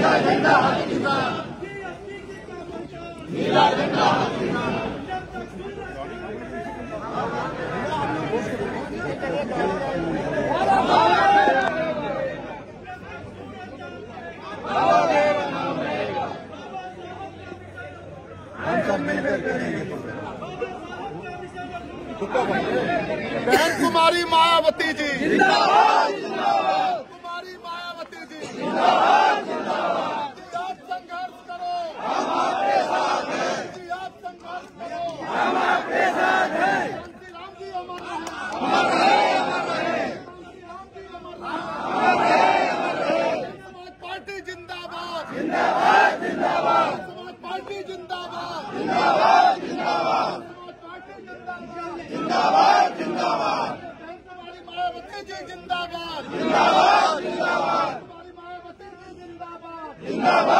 نیلا جھنڈا ہاتھ نیلا جھنڈا ہاتھ ہم سب مل کماری مایاوتی جی۔ پارٹی زندہ باد۔ زندہ زندہ باد۔ زندہ زندہ باد۔ زندہ باد۔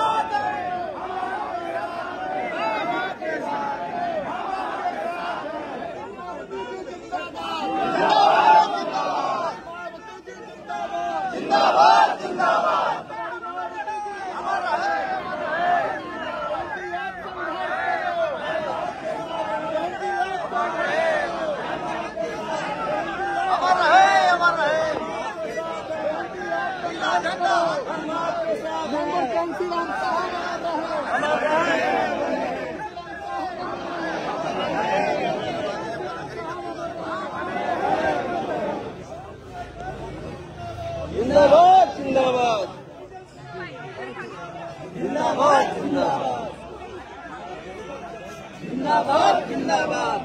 زندہ باد زندہ باد۔ زندہ باد زندہ باد۔